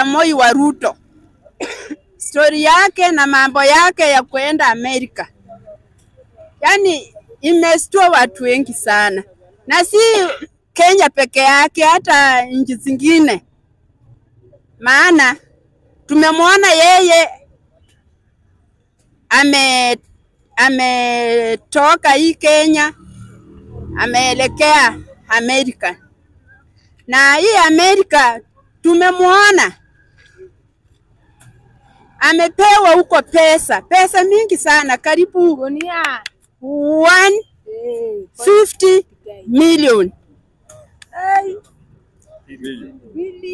Moi wa Ruto. Stori yake na mambo yake ya kuenda Amerika, yaani imestua watu wengi sana, na si Kenya peke yake, hata nchi zingine. Maana tumemwona yeye ame ametoka hii Kenya ameelekea Amerika, na hii Amerika tumemwona amepewa huko pesa. Pesa mingi sana, karibu Gunia. 150 million.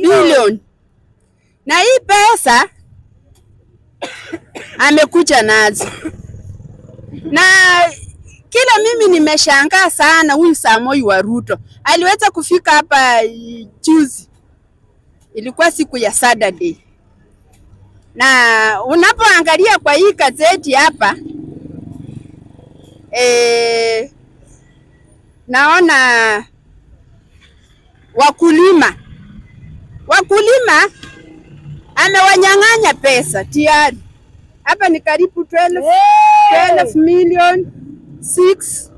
Million. Na hii pesa amekuja nazo, na kila mimi nimeshangaa sana. Huyu Samoi wa Ruto aliweza kufika hapa eh, juzi, ilikuwa siku ya Saturday, na unapoangalia kwa hii gazeti hapa e, naona wakulima wakulima amewanyang'anya pesa tayari. Hapa ni karibu 12, hey! 12 million 6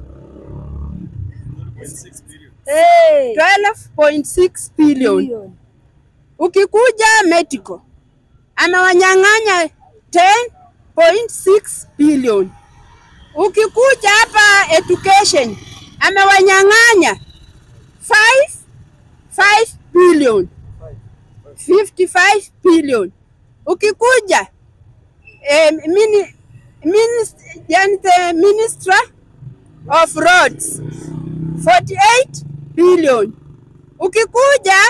Hey. 12.6 billion. Billion. Ukikuja medical amewanyang'anya 10.6 billion. Ukikuja hapa education amewanyang'anya 5 5 billion 55 billion. Ukikuja eh, mini, minister, yani the Minister of Roads 48 billion. Ukikuja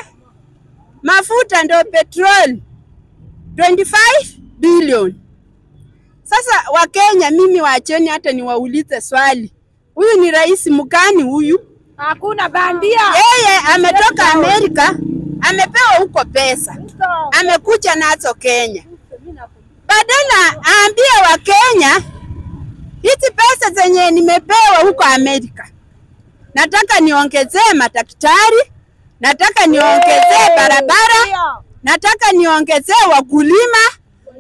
mafuta ndo petrol 25 billion. Sasa Wakenya, mimi wacheni hata niwaulize swali, huyu ni rais mgani huyu? Hakuna bandia. Yeye ametoka Amerika, amepewa huko pesa, amekuja nazo Kenya, badala aambie Wakenya hizi pesa zenye nimepewa huko Amerika, nataka niongezee madaktari, nataka niongezee barabara. Nataka niongezee wakulima,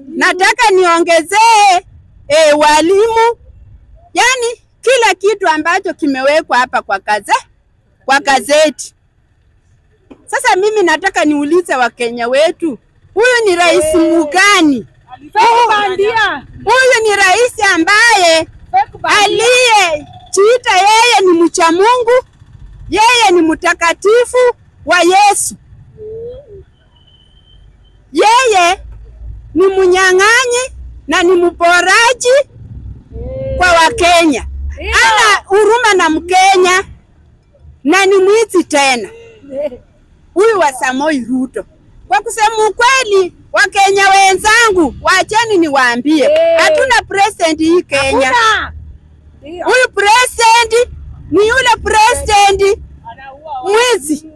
nataka niongezee e, walimu, yani kila kitu ambacho kimewekwa hapa kwa kaze, kwa gazeti. Sasa mimi nataka niulize Wakenya wetu, huyu ni rais mgani? Huyu ni rais ambaye aliyejiita yeye ni mcha Mungu, yeye ni mtakatifu wa Yesu. Yeye ni mnyang'anyi na ni mporaji kwa Wakenya, ana huruma na Mkenya na ni mwizi tena. Huyu wa Samoi Ruto. Kwa kusema ukweli, Wakenya wenzangu, wacheni niwaambie, hatuna president hii Kenya. Huyu president ni yule president mwizi,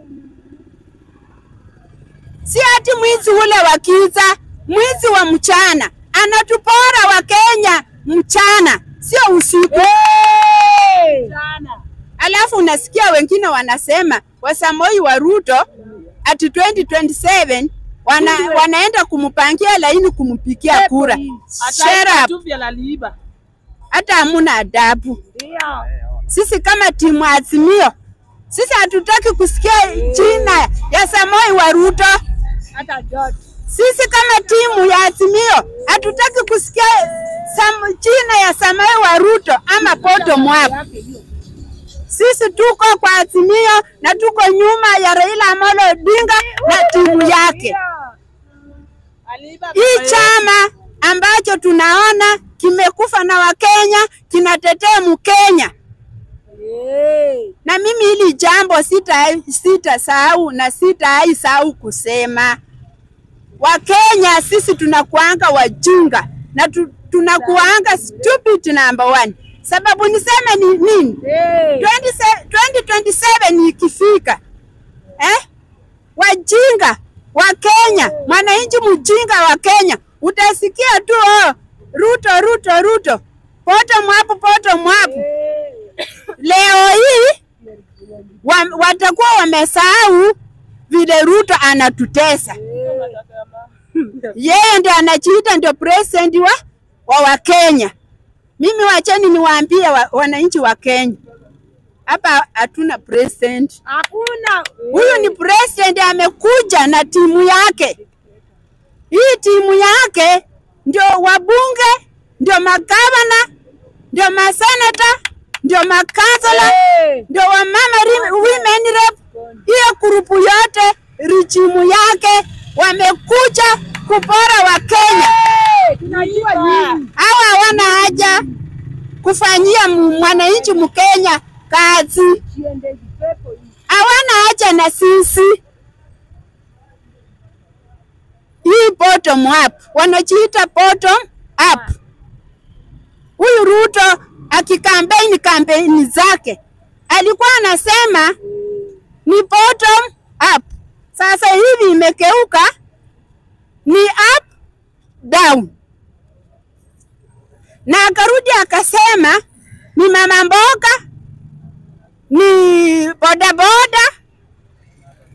si ati mwizi ule wa kiza, mwizi wa mchana. Anatupora wa Kenya mchana, sio usiku. Hey. Alafu unasikia wengine wanasema Wasamoi wa Ruto ati 2027 wana, wanaenda kumpangia laini kumpigia kura. Hata hamuna adabu. Sisi kama timu Azimio, sisi hatutaki kusikia jina ya Samoi wa Ruto. Hata joto. Sisi kama timu ya Azimio hatutaki kusikia sam, jina ya samae wa Ruto ama Poto Mwako. Sisi tuko kwa Azimio na tuko nyuma ya Raila Amolo Odinga na timu yake. Hii chama ambacho tunaona kimekufa na Wakenya kinatetea Mkenya, Na mimi hili jambo sita sitasahau na sitaisahau kusema. Wakenya sisi tunakuanga wajunga na tu, tunakuanga stupid number one. Sababu niseme ni nini? Hey. 2027 ikifika eh? Wajinga wa Kenya, mwananchi mjinga wa Kenya utasikia tu oh, Ruto Ruto Ruto, poto mwapu poto mwapu. Hey. Leo hii wa, watakuwa wamesahau vile Ruto anatutesa. Yeye ndio anajiita ndio president wa, wa Wakenya. Mimi wacheni niwaambie wa, wananchi wa Kenya, hapa hatuna president. Hakuna. Huyu ni president amekuja na timu yake. Hii timu yake ndio wabunge, ndio magavana, ndio masenata, ndio makansela, Eh. ndio wamama women rep. Hiyo grupu yote rijimu yake wamekuja kupora wa Kenya. Hawa hawana haja kufanyia mwananchi Mkenya kazi, hawana haja na sisi. Hii bottom up, wanajiita bottom up. Huyu Ruto akikampeni kampeni zake alikuwa anasema ni bottom up. Sasa hivi imekeuka ni up down, na akarudi akasema ni mama mboga, ni bodaboda.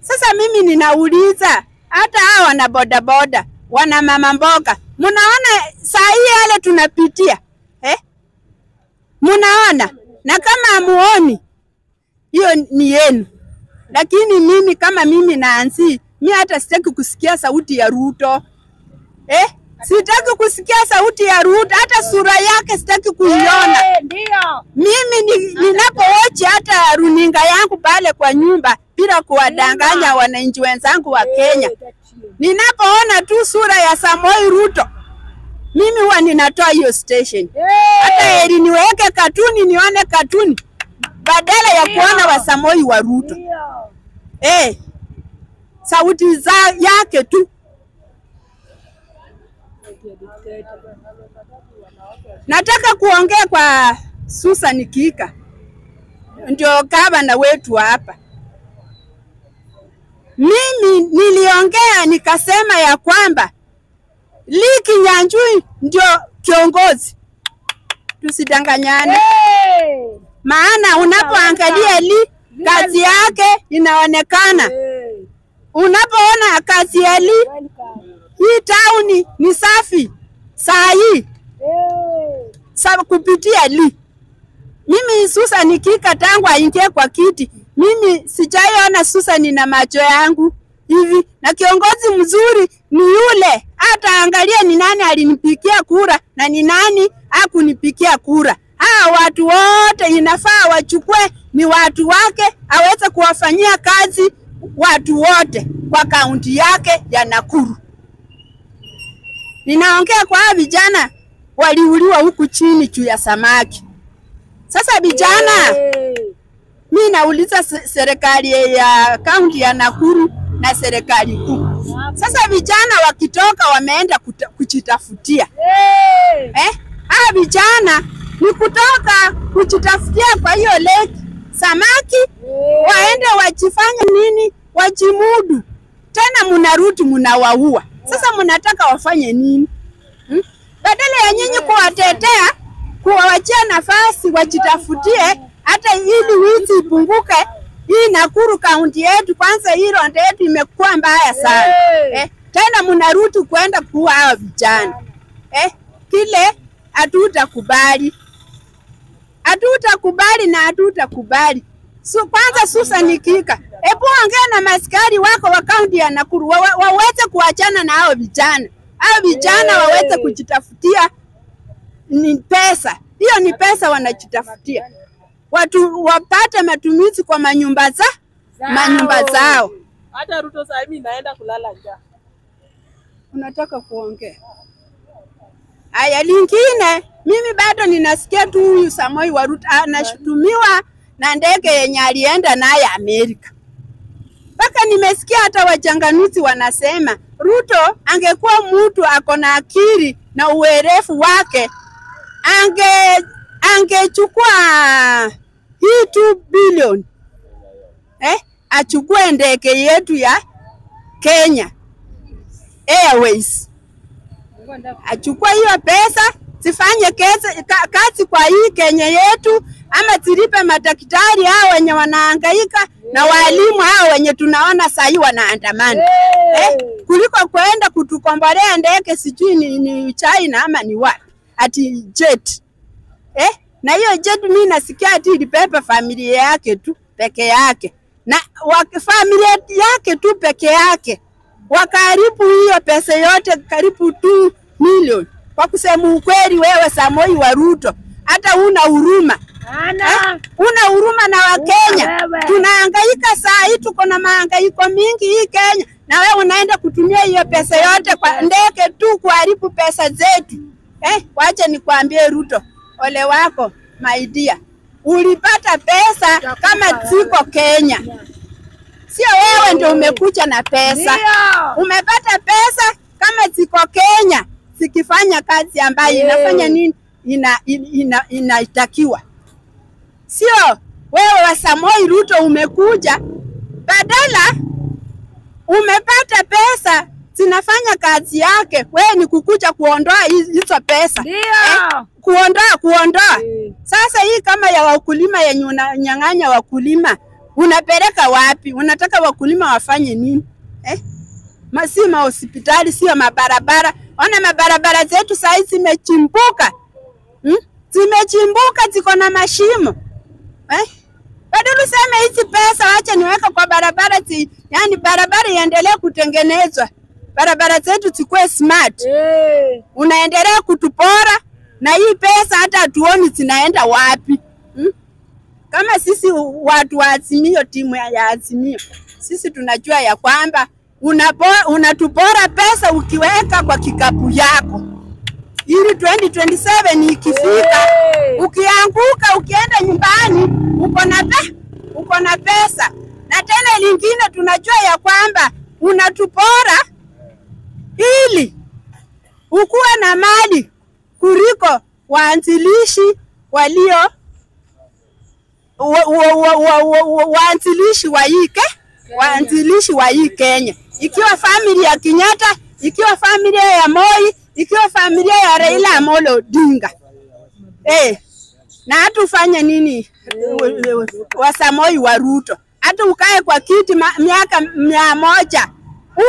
Sasa mimi ninauliza, hata hawa wana bodaboda, wana mama mboga, mnaona saa hii yale tunapitia eh? Mnaona, na kama hamuoni hiyo ni yenu, lakini mimi kama mimi Nancy, mi hata sitaki kusikia sauti ya Ruto eh? Sitaki kusikia sauti ya Ruto, hata sura yake sitaki kuiona. Hey, Ndio. Mimi ni, ninapoochi hata runinga yangu pale kwa nyumba bila kuwadanganya wananchi wenzangu wa Kenya, Eh, ninapoona tu sura ya Samoi Ruto, mimi huwa ninatoa hiyo station. hata heri niweke katuni nione katuni badala ya kuona wasamoi wa Ruto. Ndio. Eh, sauti za yake tu Nataka kuongea kwa Susan Kika, ndio gavana wetu hapa. Mimi niliongea nikasema ya kwamba Lee Kinyanjui ndio kiongozi, tusidanganyane. Hey! Maana unapoangalia Lee kazi yake inaonekana, Hey! unapoona kazi ya Lee, hii tauni ni safi saa hii Hey! sa kupitia Lee. Mimi Susan Kika tangu aingie kwa kiti, mimi sijaiona Susan na macho yangu hivi, na kiongozi mzuri ni yule hata angalia ni nani alinipikia kura na ni nani hakunipikia kura. Hawa watu wote inafaa wachukue ni watu wake, aweze kuwafanyia kazi watu wote kwa kaunti yake ya Nakuru. Ninaongea kwa hawa vijana waliuliwa huku chini juu ya samaki. Sasa vijana, mi nauliza se- serikali ya kaunti ya Nakuru na serikali kuu. Sasa vijana wakitoka wameenda kuta- kujitafutia Eh. eh? Hawa vijana ni kutoka kujitafutia kwa hiyo leki samaki, waende wajifanye nini, wajimudu tena, mnarudi mnawaua. Sasa mnataka wafanye nini hmm? Badala ya nyinyi kuwatetea, kuwawachia nafasi wajitafutie, hata ili wizi ipunguke. Nakuru kaunti yetu kwanza, hii ronde yetu imekuwa mbaya sana hey. eh, tena mnarutu kwenda kuua hawa vijana eh, kile hatutakubali, hatutakubali na hatutakubali. So, kwanza Susan Kika, hebu ongea na maskari wako wa kaunti ya Nakuru wa, waweze kuachana na hao vijana, hao vijana Hey. waweze kujitafutia ni pesa, hiyo ni pesa wanajitafutia, watu wapate matumizi kwa manyumba za manyumba zao. Hata Ruto sasa hivi naenda kulala njaa. Unataka kuongea? Haya, lingine mimi bado ninasikia tu huyu Samoi wa Ruto anashutumiwa na ndege yenye alienda naye Amerika. Mpaka nimesikia hata wachanganuzi wanasema Ruto angekuwa mtu ako na akili na uwerefu wake ange angechukua hii 2 bilioni eh, achukue ndege yetu ya Kenya Airways. Achukue hiyo pesa zifanye kazi kwa hii Kenya yetu, ama zilipe madaktari hao wenye wanaangaika na walimu hao wenye tunaona sahi wanaandamana. Eh, kuliko kwenda kutukombolea ndege sijui ni, ni China ama ni wapi ati jet. Eh? Na hiyo jet mimi nasikia ati ilipepa familia yake tu peke yake na wa, familia yake tu peke yake wakaribu hiyo pesa yote karibu tu milioni. Kwa kusema ukweli, wewe Samoi wa Ruto hata una huruma eh? una huruma na Wakenya. Tunahangaika saa hii, tuko na mahangaiko mingi hii Kenya, na wewe unaenda kutumia hiyo pesa yote kwa ndege tu kuharibu pesa zetu eh? Wacha nikwambie Ruto, ole wako my dear, ulipata pesa kama ziko Kenya, sio wewe ndio umekuja na pesa. Umepata pesa kama ziko Kenya zikifanya kazi ambayo inafanya nini? Ina, ina, inatakiwa sio wewe wa Samoi Ruto umekuja. Badala umepata pesa zinafanya kazi yake, wewe ni kukuja kuondoa hizo pesa. Ndio. Kuondoa kuondoa. Eh. Sasa hii kama ya wakulima yenye unanyang'anya wakulima, unapeleka wapi? Unataka wakulima wafanye nini eh? Si mahospitali, sio mabarabara. Ona mabarabara zetu saa hii zimechimbuka hmm? Zimechimbuka, ziko na mashimo eh? Badala sema hizi pesa wacha niweka kwa barabara zi, yani barabara iendelee kutengenezwa, barabara zetu zikuwe smart hey. unaendelea kutupora na hii pesa hata tuoni zinaenda wapi hmm? Kama sisi watu wa Azimio, timu ya Azimio, sisi tunajua ya kwamba unapo, unatupora pesa ukiweka kwa kikapu yako ili 2027 ikifika ukianguka ukienda nyumbani uko na pe, uko na pesa. Na tena lingine tunajua ya kwamba unatupora ili ukuwe na mali kuliko waanzilishi walio wa- wa- wa- wa- wa- wa- waanzilishi wa hii ke waanzilishi wa hii Kenya, ikiwa familia ya Kenyatta, ikiwa familia ya Moi, ikiwa familia ya Raila Amolo Odinga. Eh, na hata ufanye nini wasamoi wa Ruto, hata ukae kwa kiti miaka mia moja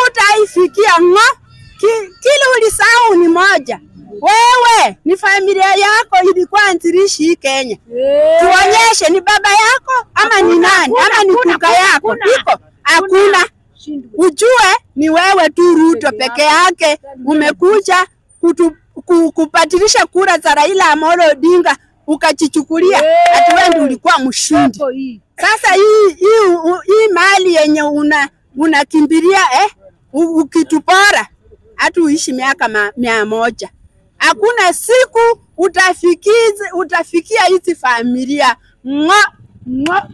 utaifikia ng'o. Ki, kile ulisahau ni moja, wewe ni familia yako ilikuwa anzilishi hii Kenya. Eh. Tuonyeshe ni baba yako ama ni nani Hakuna, ama ni kuka yako iko hakuna. Ujue ni wewe tu Ruto peke yake umekuja kutu, ku, kupatilisha kura za Raila Amolo Odinga ukachichukulia Eh. ati wewe ndio ulikuwa mshindi. Sasa hii hii hii mali yenye una unakimbilia eh, ukitupora hatu uishi miaka ma, mia moja, hakuna siku utafikia hizi familia ng'o Mwa.